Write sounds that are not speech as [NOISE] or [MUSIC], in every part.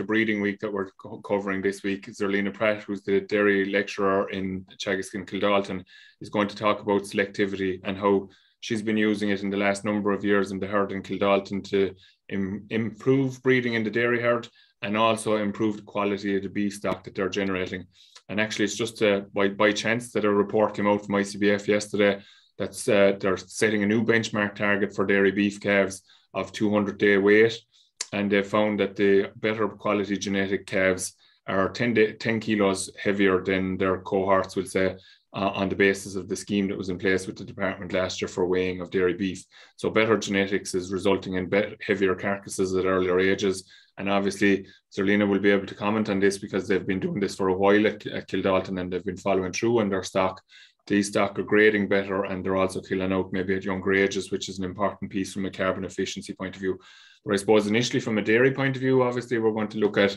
of Breeding Week that we're co- covering this week. Zerlina Pratt, who's the dairy lecturer in Teagasc Kildalton, is going to talk about selectivity and how she's been using it in the last number of years in the herd in Kildalton to Im- improve breeding in the dairy herd and also improve the quality of the beef stock that they're generating. And actually, it's just uh, by, by chance that a report came out from ICBF yesterday that's uh, they're setting a new benchmark target for dairy beef calves of 200 day weight. And they found that the better quality genetic calves are 10, day, 10 kilos heavier than their cohorts, would say, uh, on the basis of the scheme that was in place with the department last year for weighing of dairy beef. So better genetics is resulting in better, heavier carcasses at earlier ages. And obviously, Zerlina will be able to comment on this because they've been doing this for a while at, at Kildalton and they've been following through on their stock. These stock are grading better and they're also killing out maybe at younger ages, which is an important piece from a carbon efficiency point of view. But I suppose initially, from a dairy point of view, obviously, we're going to look at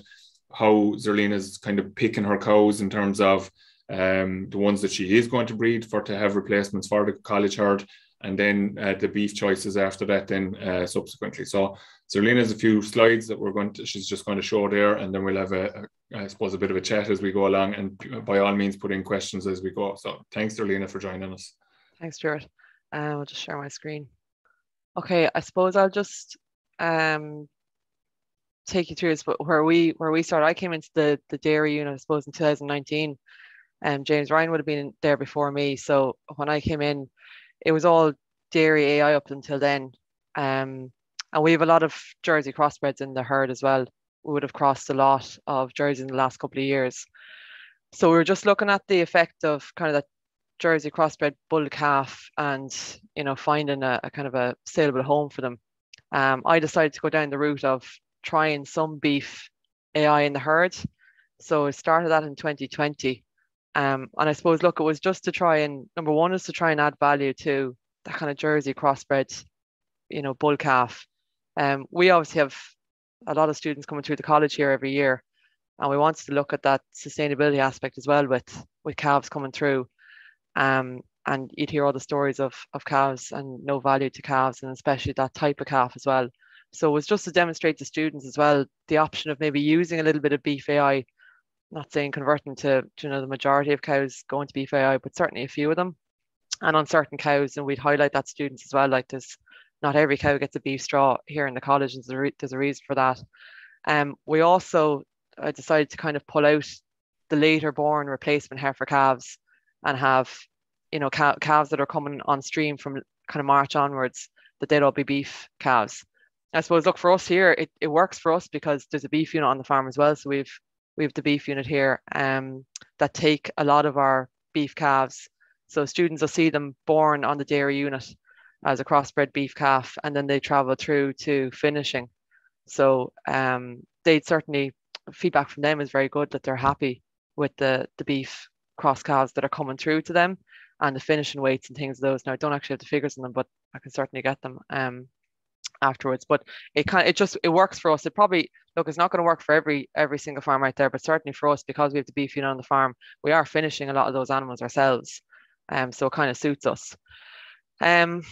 how Zerlina's kind of picking her cows in terms of um, the ones that she is going to breed for to have replacements for the college herd, and then uh, the beef choices after that, then uh, subsequently. So Zerlina has a few slides that we're going to, she's just going to show there, and then we'll have a, a I suppose, a bit of a chat as we go along, and by all means, put in questions as we go. So thanks, Zerlina, for joining us. Thanks, Stuart. I'll just share my screen. Okay, I suppose I'll just um, take you through this but where we where we started. I came into the the dairy unit, I suppose, in 2019 um, James Ryan would have been there before me. So when I came in, it was all dairy AI up until then. Um, and we have a lot of Jersey crossbreds in the herd as well. We would have crossed a lot of Jersey in the last couple of years. So we were just looking at the effect of kind of that Jersey crossbred bull calf and, you know, finding a, a kind of a saleable home for them. Um, I decided to go down the route of trying some beef AI in the herd. So I started that in 2020 um, and I suppose, look, it was just to try and number one is to try and add value to that kind of Jersey crossbred, you know, bull calf. Um, we obviously have a lot of students coming through the college here every year, and we wanted to look at that sustainability aspect as well with with calves coming through. Um, and you'd hear all the stories of of calves and no value to calves, and especially that type of calf as well. So it was just to demonstrate to students as well the option of maybe using a little bit of beef AI not saying converting to, to you know the majority of cows going to beef AI, but certainly a few of them. And on certain cows, and we'd highlight that students as well. Like this, not every cow gets a beef straw here in the college, and there's a, re- there's a reason for that. Um, we also I decided to kind of pull out the later born replacement heifer calves and have you know cal- calves that are coming on stream from kind of March onwards that they'd all be beef calves. I suppose look for us here, it, it works for us because there's a beef unit on the farm as well. So we've we have the beef unit here um, that take a lot of our beef calves. So students will see them born on the dairy unit as a crossbred beef calf, and then they travel through to finishing. So um, they'd certainly feedback from them is very good that they're happy with the the beef cross calves that are coming through to them and the finishing weights and things of those. Now I don't actually have the figures on them, but I can certainly get them. Um, afterwards. But it kind of, it just it works for us. It probably look it's not going to work for every every single farm out there, but certainly for us because we have the beef unit on the farm, we are finishing a lot of those animals ourselves. Um, so it kind of suits us. Um,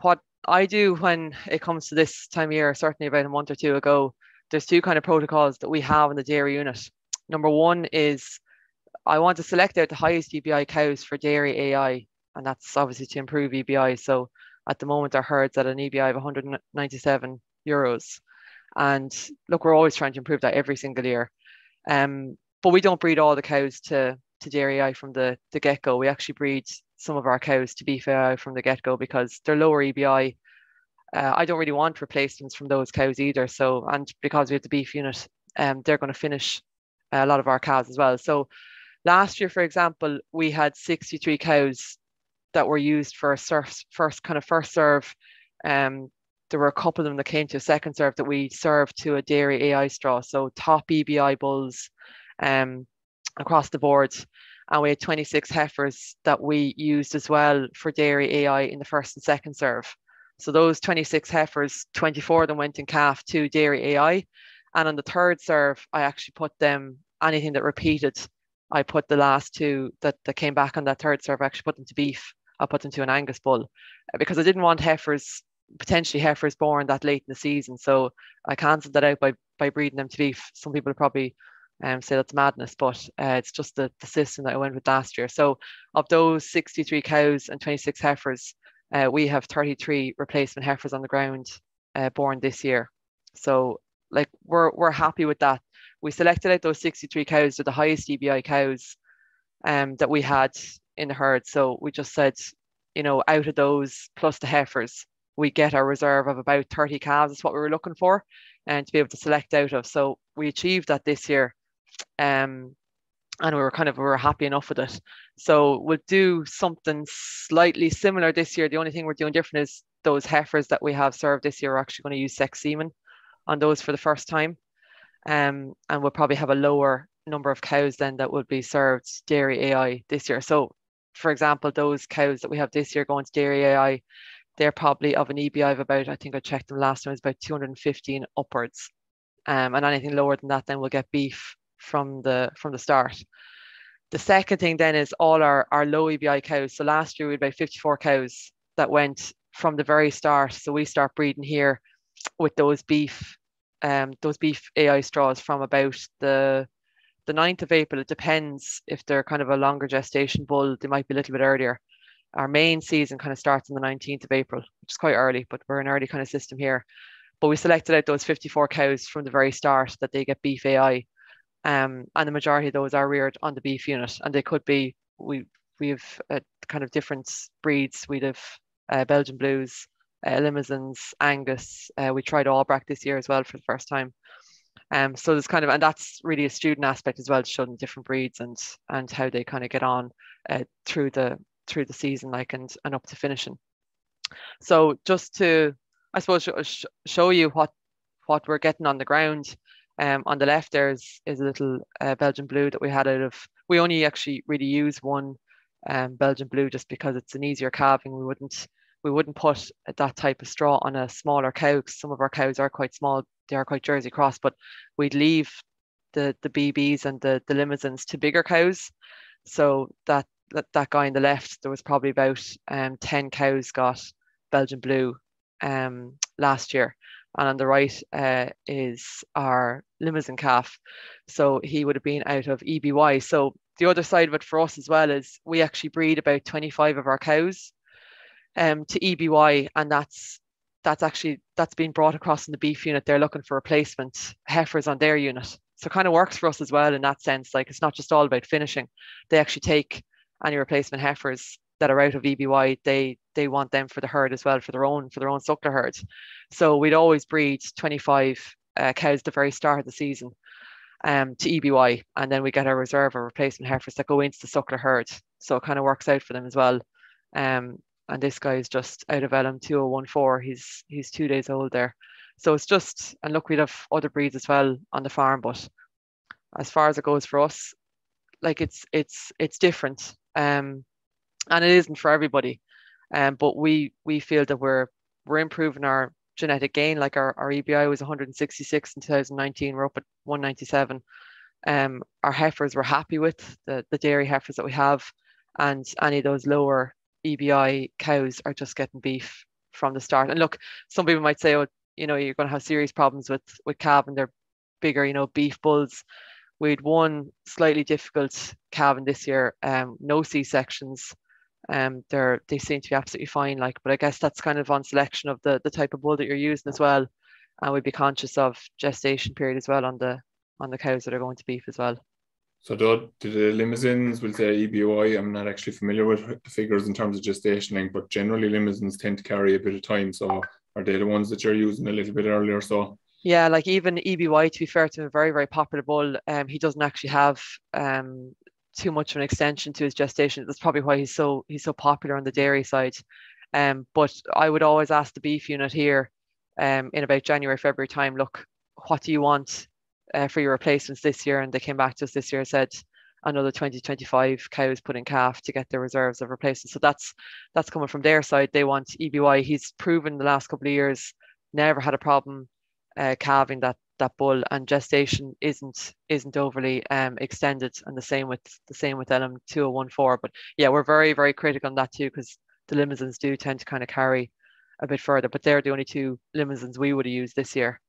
what I do when it comes to this time of year, certainly about a month or two ago, there's two kind of protocols that we have in the dairy unit. Number one is I want to select out the highest EBI cows for dairy AI, and that's obviously to improve EBI. So at the moment, our herds at an EBI of 197 euros. And look, we're always trying to improve that every single year. Um, but we don't breed all the cows to, to dairy AI from the, the get go. We actually breed some of our cows to beef AI from the get go because they're lower EBI. Uh, I don't really want replacements from those cows either. So, and because we have the beef unit, um, they're going to finish a lot of our cows as well. So, last year, for example, we had 63 cows that were used for a surf, first kind of first serve. Um, there were a couple of them that came to a second serve that we served to a dairy AI straw. So top EBI bulls um, across the board. And we had 26 heifers that we used as well for dairy AI in the first and second serve. So those 26 heifers, 24 of them went in calf to dairy AI. And on the third serve, I actually put them anything that repeated. I put the last two that, that came back on that third serve, I actually put them to beef. I'll put them to an Angus bull uh, because I didn't want heifers potentially heifers born that late in the season. So I cancelled that out by by breeding them to beef. Some people probably um, say that's madness, but uh, it's just the, the system that I went with last year. So of those 63 cows and 26 heifers, uh, we have 33 replacement heifers on the ground uh, born this year. So like we're we're happy with that. We selected out those 63 cows to the highest EBI cows um, that we had in the herd. So we just said, you know, out of those plus the heifers, we get our reserve of about 30 calves is what we were looking for and to be able to select out of. So we achieved that this year. Um, and we were kind of we were happy enough with it. So we'll do something slightly similar this year. The only thing we're doing different is those heifers that we have served this year are actually going to use sex semen on those for the first time. Um, and we'll probably have a lower number of cows then that will be served dairy AI this year. So for example, those cows that we have this year going to dairy AI, they're probably of an EBI of about, I think I checked them last time, it's about 215 upwards. Um, and anything lower than that, then we'll get beef from the from the start. The second thing then is all our, our low EBI cows. So last year we had about 54 cows that went from the very start. So we start breeding here with those beef, um, those beef AI straws from about the the 9th of April. It depends if they're kind of a longer gestation bull, they might be a little bit earlier. Our main season kind of starts on the 19th of April, which is quite early, but we're an early kind of system here. But we selected out those 54 cows from the very start that they get beef AI um, and the majority of those are reared on the beef unit, and they could be we we have uh, kind of different breeds. We'd have uh, Belgian Blues, uh, Limousins, Angus. Uh, we tried Aubrac this year as well for the first time. Um, so there's kind of, and that's really a student aspect as well, to show them different breeds and and how they kind of get on uh, through the through the season, like and and up to finishing. So just to, I suppose, sh- show you what what we're getting on the ground. Um, on the left there is, is a little uh, Belgian blue that we had out of, we only actually really use one um, Belgian blue just because it's an easier calving. We wouldn't we wouldn't put that type of straw on a smaller cow because some of our cows are quite small. They are quite Jersey cross, but we'd leave the the BBs and the the limousins to bigger cows. So that that, that guy on the left, there was probably about um, 10 cows got Belgian blue um, last year and on the right uh, is our Limousin calf. So he would have been out of EBY. So the other side of it for us as well is we actually breed about 25 of our cows um, to EBY, and that's that's actually that's been brought across in the beef unit. They're looking for replacement heifers on their unit. So kind of works for us as well in that sense. Like it's not just all about finishing. They actually take any replacement heifers that are out of EBY, they they want them for the herd as well for their own for their own suckler herd. So we'd always breed 25 uh, cows the very start of the season um, to EBY, and then we get our reserve or replacement heifers that go into the suckler herd. So it kind of works out for them as well. Um, and this guy is just out of LM 2014. He's he's two days old there. So it's just and look, we'd have other breeds as well on the farm, but as far as it goes for us, like it's it's it's different. Um, and it isn't for everybody. Um, but we we feel that we're we're improving our genetic gain. Like our, our EBI was 166 in 2019, we're up at 197. Um, our heifers we're happy with the, the dairy heifers that we have, and any of those lower EBI cows are just getting beef from the start. And look, some people might say, oh, you know, you're going to have serious problems with with calving. They're bigger, you know, beef bulls. We had one slightly difficult calving this year, um, no C sections, um, they're they seem to be absolutely fine. Like, but I guess that's kind of on selection of the the type of bull that you're using as well, and we'd be conscious of gestation period as well on the on the cows that are going to beef as well. So do, do the limousins, we'll say EBY, I'm not actually familiar with the figures in terms of gestation length, but generally limousins tend to carry a bit of time. So are they the ones that you're using a little bit earlier? So yeah, like even EBY, to be fair to him, very, very popular bull. Um, he doesn't actually have um too much of an extension to his gestation. That's probably why he's so he's so popular on the dairy side. Um, but I would always ask the beef unit here um, in about January, February time, look, what do you want uh, for your replacements this year? And they came back to us this year and said another 20, 25 cows put in calf to get their reserves of replacements. So that's that's coming from their side. They want EBY. He's proven the last couple of years, never had a problem uh, calving that that bull and gestation isn't isn't overly um, extended and the same with the same with LM 2014 but yeah we're very very critical on that too because the limousins do tend to kind of carry a bit further. But they're the only two limousins we would have used this year,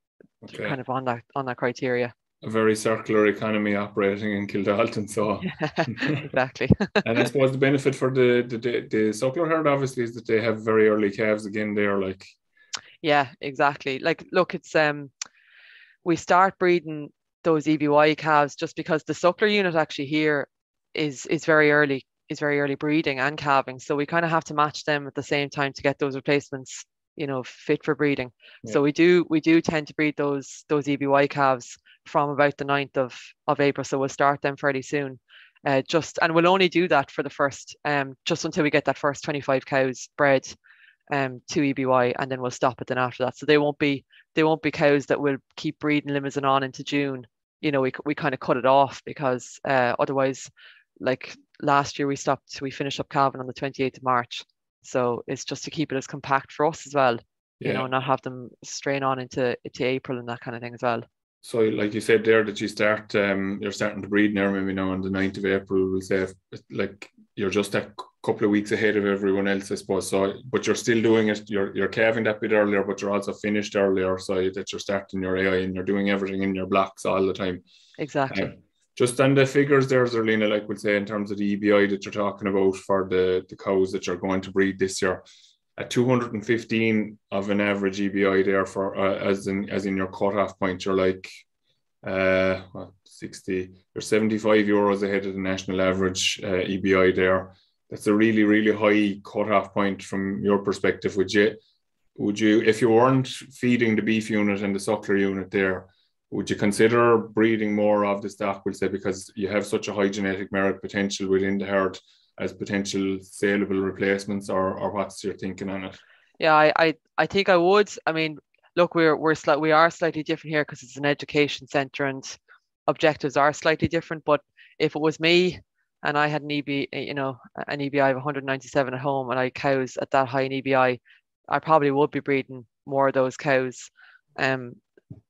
Okay. kind of on that on that criteria. A very circular economy operating in Kildalton. So, [LAUGHS] [LAUGHS] exactly. and I suppose the benefit for the the the, the suckler herd obviously is that they have very early calves again. They're like Yeah, exactly. Like, look, it's um, we start breeding those EBY calves just because the suckler unit actually here is is very early, is very early breeding and calving. So we kind of have to match them at the same time to get those replacements, you know, fit for breeding. Yeah. So we do we do tend to breed those those EBY calves from about the 9th of of April. So we'll start them fairly soon. Uh, just and we'll only do that for the first um just until we get that first 25 cows bred um to EBY and then we'll stop it then after that. So they won't be they won't be cows that will keep breeding limousin on into June. You know, we we kind of cut it off because uh, otherwise, like last year we stopped we finished up calving on the 28th of March. So it's just to keep it as compact for us as well. You yeah. know, not have them strain on into into April and that kind of thing as well. So, like you said there, that you start, um, you're starting to breed now. Maybe now on the 9th of April, we'll say, like you're just a couple of weeks ahead of everyone else, I suppose. So, but you're still doing it. You're you're calving that bit earlier, but you're also finished earlier, so that you're starting your AI and you're doing everything in your blocks all the time. Exactly. Um, just on the figures there, Zerlina, like we'll say in terms of the EBI that you're talking about for the the cows that you're going to breed this year, at 215 of an average EBI there for uh, as in as in your cutoff point, you're like uh what 60 you're 75 euros ahead of the national average uh, EBI there. That's a really really high cutoff point from your perspective. Would you would you if you weren't feeding the beef unit and the suckler unit there? Would you consider breeding more of the stock? We'll say because you have such a high genetic merit potential within the herd as potential saleable replacements, or or what's your thinking on it? Yeah, I, I, I think I would. I mean, look, we're we're sli- we are slightly different here because it's an education centre and objectives are slightly different. But if it was me and I had an EB, you know, an EBI of 197 at home and I cows at that high in EBI, I probably would be breeding more of those cows um,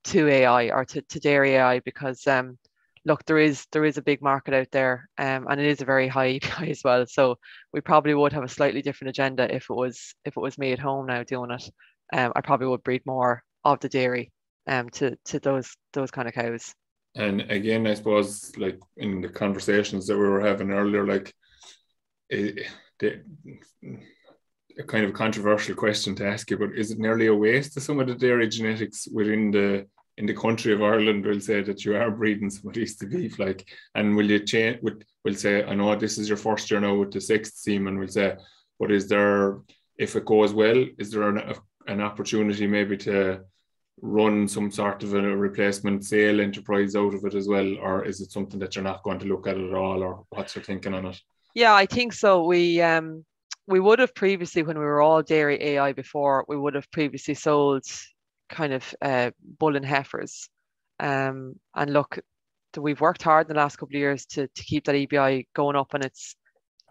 to AI or to, to dairy AI because um, look, there is there is a big market out there um, and it is a very high [LAUGHS] EBI as well. So we probably would have a slightly different agenda if it was if it was me at home now doing it. Um, I probably would breed more of the dairy um to to those those kind of cows. And again, I suppose, like in the conversations that we were having earlier, like it, the, a kind of controversial question to ask you, but is it nearly a waste of some of the dairy genetics within the in the country of Ireland? Will say that you are breeding some of these to beef, like, and will you change? Would will say, I know this is your first year now with the sexed semen. Will say, but is there, if it goes well, is there an, an opportunity maybe to run some sort of a replacement sale enterprise out of it as well, or is it something that you're not going to look at at all, or what's your thinking on it? Yeah, I think so. We um we would have previously when we were all dairy AI before, we would have previously sold kind of uh, bull and heifers. Um, and look, we've worked hard in the last couple of years to to keep that EBI going up, and it's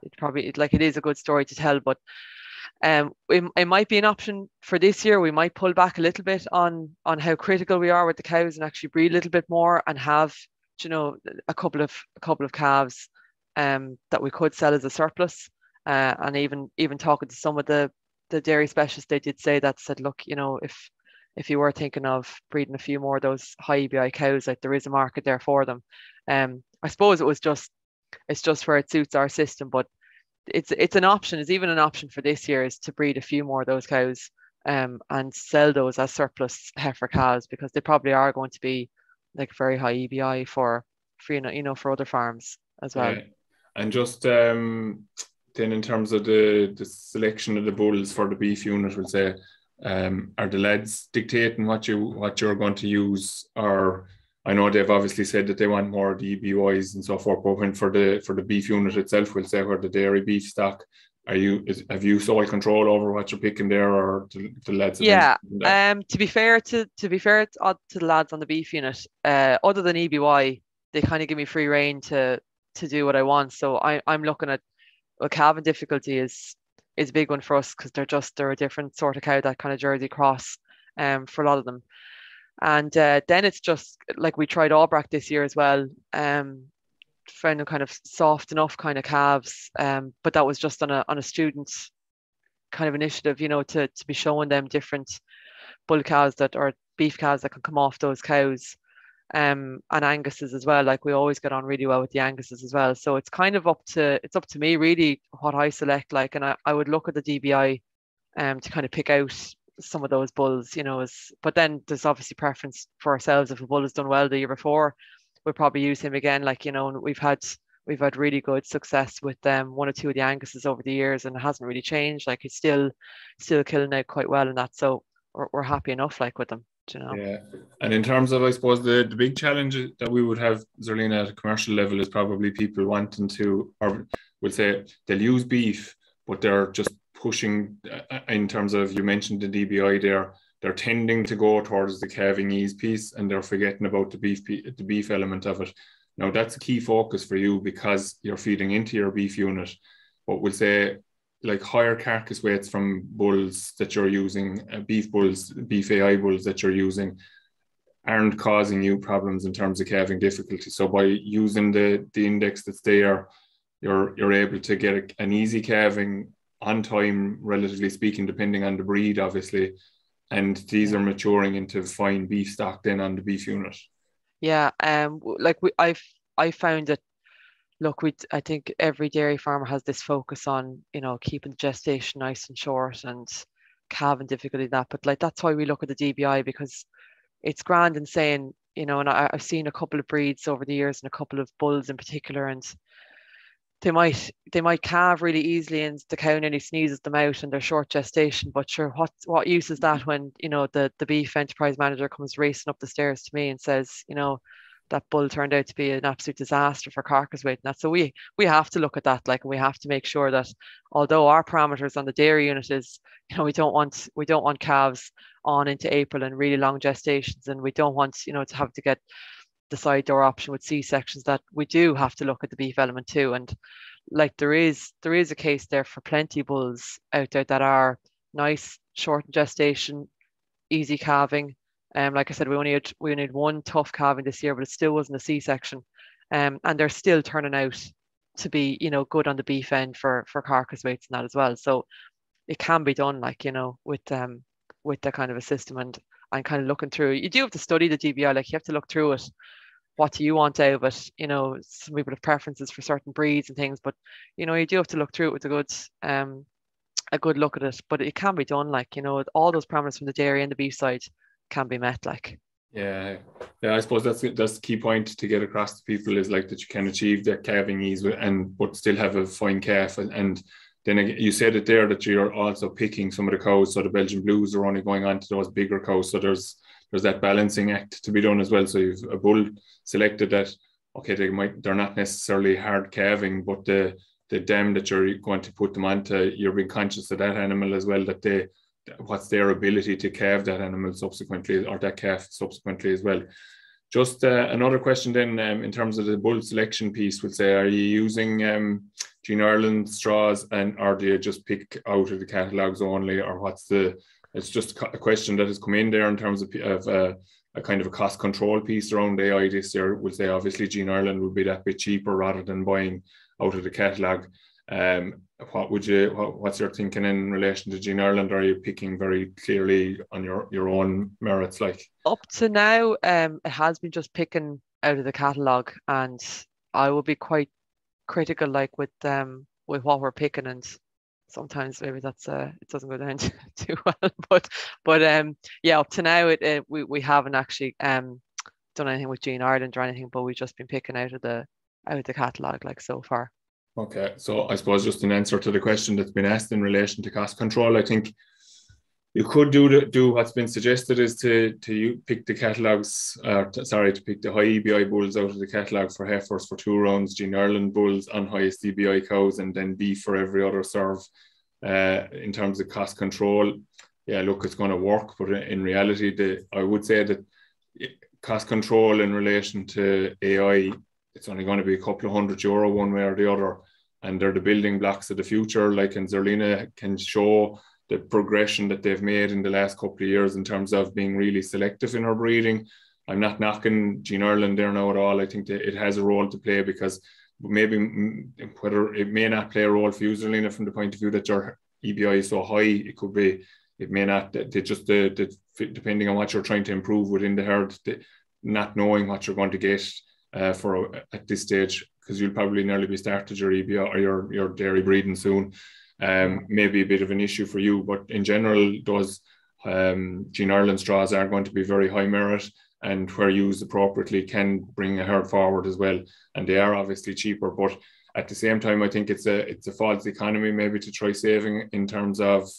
it probably like it is a good story to tell, but um, it, it might be an option for this year. We might pull back a little bit on on how critical we are with the cows and actually breed a little bit more and have you know a couple of a couple of calves um, that we could sell as a surplus. Uh, and even even talking to some of the the dairy specialists, they did say that said, look, you know, if if you were thinking of breeding a few more of those high EBI cows, like there is a market there for them. Um, I suppose it was just it's just where it suits our system, but it's it's an option. It's even an option for this year is to breed a few more of those cows um, and sell those as surplus heifer cows because they probably are going to be like very high EBI for for you know you know for other farms as well. Yeah. And just um, then in terms of the the selection of the bulls for the beef unit, we'll say, um, are the lads dictating what you what you're going to use, or I know they've obviously said that they want more EBYs and so forth, but when for the for the beef unit itself, we'll say where the dairy beef stock, are you is, have you sole control over what you're picking there, or the, the lads? Yeah. Um. To be fair to to be fair to, to the lads on the beef unit, uh, other than EBY, they kind of give me free reign to to do what I want. So I I'm looking at well, calving difficulty is is a big one for us because they're just they're a different sort of cow that kind of Jersey cross, um, for a lot of them. And uh, then it's just like we tried Aubrac this year as well. Um, found them kind of soft enough kind of calves. Um, but that was just on a on a student kind of initiative, you know, to to be showing them different bull cows that or beef cows that can come off those cows. Um, and Angus's as well. Like we always get on really well with the Angus's as well. So it's kind of up to it's up to me really what I select. Like, and I, I would look at the DBI um to kind of pick out some of those bulls, you know, as but then there's obviously preference for ourselves. If a bull has done well the year before, we'll probably use him again. Like, you know, we've had we've had really good success with them, um, one or two of the Angus's over the years and it hasn't really changed. Like he's still still killing out quite well in that. So we're, we're happy enough like with them. You know? Yeah. And in terms of I suppose the, the big challenge that we would have Zerlina at a commercial level is probably people wanting to or would say they'll use beef, but they're just pushing uh, in terms of you mentioned the DBI there. They're tending to go towards the calving ease piece, and they're forgetting about the beef the beef element of it. Now that's a key focus for you because you're feeding into your beef unit. But we'll say like higher carcass weights from bulls that you're using, uh, beef bulls, beef AI bulls that you're using, aren't causing you problems in terms of calving difficulty. So by using the the index that's there, you're you're able to get an easy calving on time, relatively speaking, depending on the breed, obviously. And these are maturing into fine beef stock then on the beef unit. Yeah, um, like we, I've I found that. Look, we I think every dairy farmer has this focus on you know keeping the gestation nice and short and calving difficulty that, but like that's why we look at the DBI because it's grand and saying you know, and I, I've seen a couple of breeds over the years and a couple of bulls in particular, and they might they might calve really easily and the cow nearly sneezes them out and they're short gestation. But sure, what what use is that mm. when you know the the beef enterprise manager comes racing up the stairs to me and says, you know, that bull turned out to be an absolute disaster for carcass weight and that. So we we have to look at that, like, we have to make sure that although our parameters on the dairy unit is, you know, we don't want we don't want calves on into April and really long gestations, and we don't want you know to have to get the side door option with C sections that we do have to look at the beef element too. And like there is there is a case there for plenty bulls out there that are nice, short gestation, easy calving. Um, like I said, we only had we only had one tough calving this year, but it still wasn't a C section. Um, and they're still turning out to be, you know, good on the beef end for for carcass weights and that as well. So it can be done, like you know, with um with that kind of a system and and kind of looking through. You do have to study the DBI, like you have to look through it what do you want out of it? You know, some people have preferences for certain breeds and things, but you know, you do have to look through it with a good um a good look at it. But it can be done, like, you know, all those parameters from the dairy and the beef side can be met, like. Yeah, yeah. I suppose that's that's the key point to get across to people is like that you can achieve that calving ease and but still have a fine calf. And, and then you said it there that you're also picking some of the cows. So the Belgian blues are only going on to those bigger cows. So there's there's that balancing act to be done as well. So you've a bull selected that okay, they might they're not necessarily hard calving, but the the dam that you're going to put them onto, you're being conscious of that animal as well, that they what's their ability to calve that animal subsequently or that calf subsequently as well. Just uh, another question then, um, in terms of the bull selection piece, would say, are you using um, Gene Ireland straws and or do you just pick out of the catalogues only, or what's the it's just a question that has come in there in terms of, of uh, a kind of a cost control piece around AI this year. Would say obviously Gene Ireland would be that bit cheaper rather than buying out of the catalogue. Um, what would you? What, what's your thinking in relation to Gene Ireland? Are you picking very clearly on your your own merits? Like up to now, um, it has been just picking out of the catalogue, and I will be quite critical, like with um with what we're picking and sometimes maybe that's uh, it doesn't go down [LAUGHS] too well. [LAUGHS] But but um yeah, up to now it, it we we haven't actually um done anything with Gene Ireland or anything, but we've just been picking out of the out of the catalogue like so far. Okay, so I suppose just an answer to the question that's been asked in relation to cost control, I think you could do the, do what's been suggested is to to pick the catalogs, uh, to, sorry, to pick the high EBI bulls out of the catalogue for heifers for two rounds, Gene Ireland bulls on highest EBI cows, and then B for every other serve. Uh, in terms of cost control, yeah, look, it's going to work, but in reality, the I would say that cost control in relation to AI, it's only going to be a couple of hundred euro one way or the other, and they're the building blocks of the future. Like, and Zerlina can show the progression that they've made in the last couple of years in terms of being really selective in her breeding. I'm not knocking Gene Ireland there now at all. I think that it has a role to play because maybe whether it may not play a role for you, Zerlina, from the point of view that you're EBI is so high, it could be it may not. They just the, depending on what you're trying to improve within the herd, not knowing what you're going to get uh, for at this stage because you'll probably nearly be started your EBI or your your dairy breeding soon. Um, maybe a bit of an issue for you, but in general, those um, Gene Ireland straws are going to be very high merit and where used appropriately can bring a herd forward as well. And they are obviously cheaper, but at the same time, I think it's a it's a false economy maybe to try saving in terms of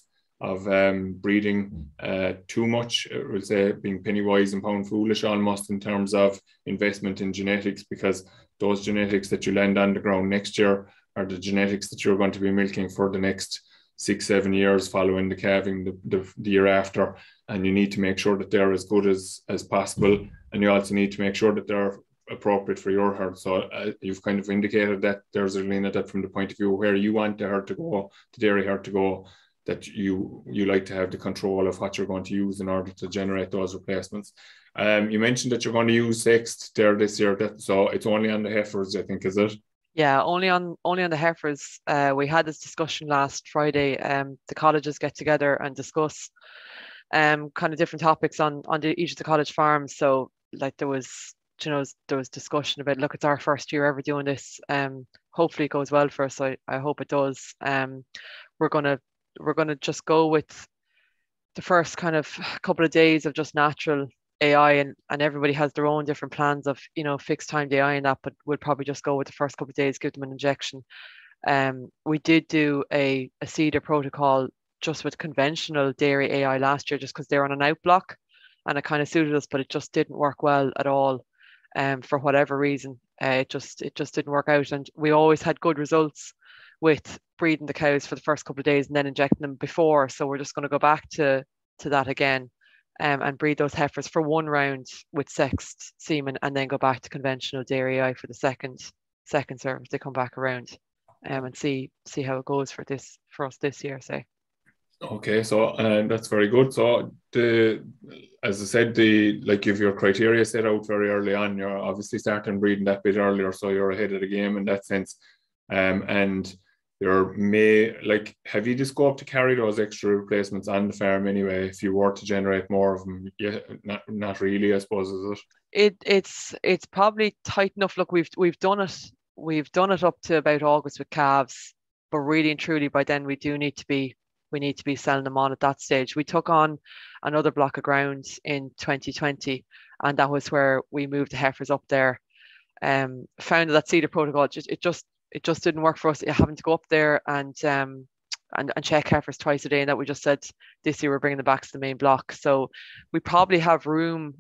of um, breeding uh, too much. I would say being penny wise and pound foolish almost in terms of investment in genetics because those genetics that you land on the ground next year are the genetics that you're going to be milking for the next six, seven years following the calving the, the, the, year after. And you need to make sure that they're as good as, as possible. And you also need to make sure that they're appropriate for your herd. So uh, you've kind of indicated that there Zerlina that from the point of view where you want the herd to go, the dairy herd to go, that you you like to have the control of what you're going to use in order to generate those replacements. Um, you mentioned that you're going to use sexed there this year, that, so it's only on the heifers, I think, is it? Yeah, only on only on the heifers. Uh, we had this discussion last Friday. Um, the colleges get together and discuss um kind of different topics on on the, each of the college farms. So like there was you know there was discussion about look it's our first year ever doing this. Um, hopefully it goes well for us. I, I hope it does. Um, we're gonna we're gonna just go with the first kind of couple of days of just natural AI and, and everybody has their own different plans of, you know, fixed time AI and that, but we'll probably just go with the first couple of days, give them an injection. Um, we did do a, a CIDR protocol just with conventional dairy AI last year, just because they're on an outblock and it kind of suited us, but it just didn't work well at all. Um, for whatever reason, uh, it just it just didn't work out, and we always had good results with breeding the cows for the first couple of days and then injecting them before. So we're just going to go back to to that again um, and breed those heifers for one round with sexed semen and then go back to conventional dairy AI for the second second service. to come back around um, and see see how it goes for this for us this year. Say. Okay, so uh, that's very good. So the as I said, the like if your criteria set out very early on, you're obviously starting breeding that bit earlier, so you're ahead of the game in that sense. Um, and there may like have you just go up to carry those extra replacements on the farm anyway if you were to generate more of them yeah not, not really i suppose is it? It it's it's probably tight enough. Look we've we've done it we've done it up to about august with calves but really and truly by then we do need to be we need to be selling them on at that stage. We took on another block of ground in 2020 and that was where we moved the heifers up there um found that CIDR protocol. Just it just it just didn't work for us having to go up there and um, and, and check heifers twice a day and that we just said this year we're bringing them back to the main block so we probably have room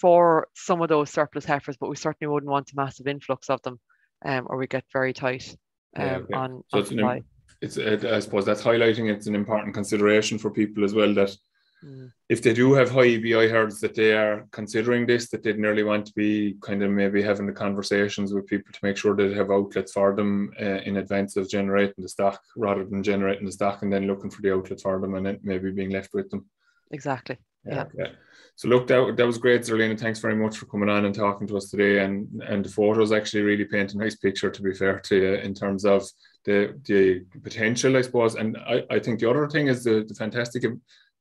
for some of those surplus heifers but we certainly wouldn't want a massive influx of them um, or we get very tight um, yeah, okay. on, so on it's, an, it's it, I suppose that's highlighting it's an important consideration for people as well that Mm. If they do have high EBI herds that they are considering this, that they'd nearly want to be kind of maybe having the conversations with people to make sure they have outlets for them uh, in advance of generating the stock rather than generating the stock and then looking for the outlet for them and then maybe being left with them. Exactly. Yeah. yeah. So look, that, that was great, Zerlina. Thanks very much for coming on and talking to us today. And and the photos actually really paint a nice picture, to be fair to you, in terms of the the potential, I suppose. And I, I think the other thing is the, the fantastic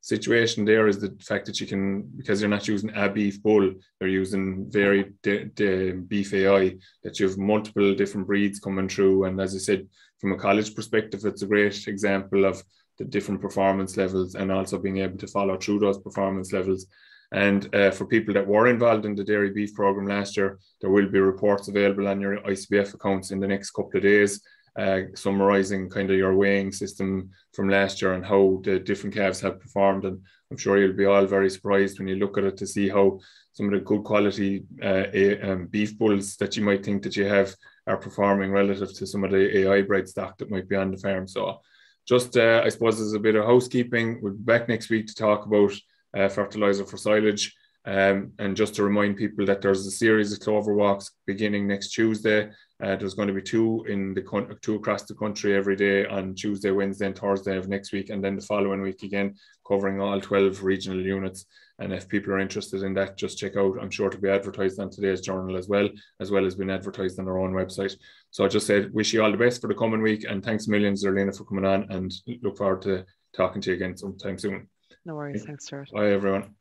situation there is the fact that you can because you're not using a beef bull you're using very de, de beef ai that you have multiple different breeds coming through. And as i said from a college perspective it's a great example of the different performance levels and also being able to follow through those performance levels. And uh, for people that were involved in the dairy beef program last year there will be reports available on your icbf accounts in the next couple of days uh, summarizing kind of your weighing system from last year and how the different calves have performed. And I'm sure you'll be all very surprised when you look at it to see how some of the good quality uh, um, beef bulls that you might think that you have are performing relative to some of the AI bred stock that might be on the farm. So just, uh, I suppose, as a bit of housekeeping, we'll be back next week to talk about uh, fertilizer for silage. Um, and just to remind people that there's a series of clover walks beginning next Tuesday. Uh, there's going to be two in the two across the country every day on Tuesday, Wednesday, and Thursday of next week, and then the following week again, covering all 12 regional units. And if people are interested in that, just check out. I'm sure to be advertised on today's journal as well, as well as being advertised on our own website. So I just said, wish you all the best for the coming week, and thanks millions, Zerlina, for coming on, and look forward to talking to you again sometime soon. No worries. Thanks, Stuart. Bye, everyone.